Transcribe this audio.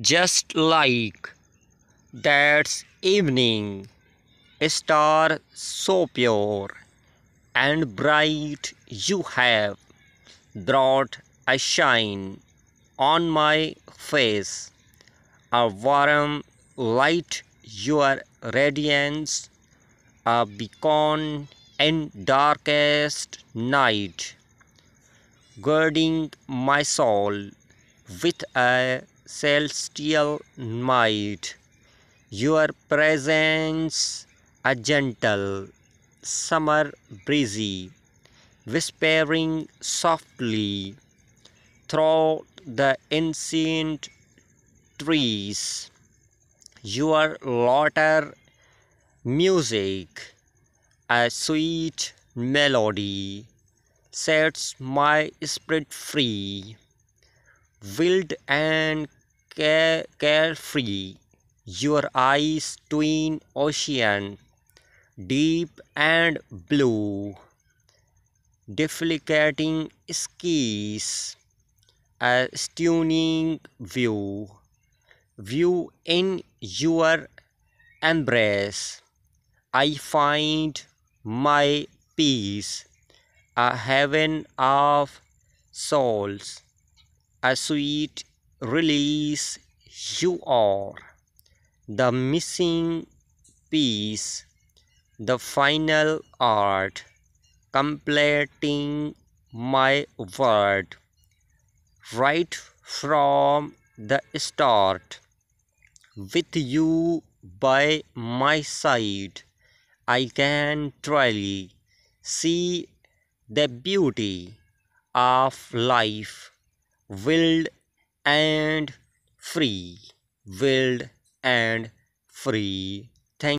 just like that evening, a star so pure and bright you have brought a shine on my face, a warm light, your radiance, a beacon in darkest night, girding my soul with a celestial might. Your presence, a gentle summer breezy, whispering softly through the ancient trees. Your laughter, music, a sweet melody, sets my spirit free wild and care carefree. Your eyes twin ocean, deep and blue, deflecting skies, a stunning view. View in your embrace, I find my peace, a heaven of souls. A sweet release you are. The missing piece the final art completing my word. Right from the start with you by my side i can truly see the beauty of life wild and free. Wild and free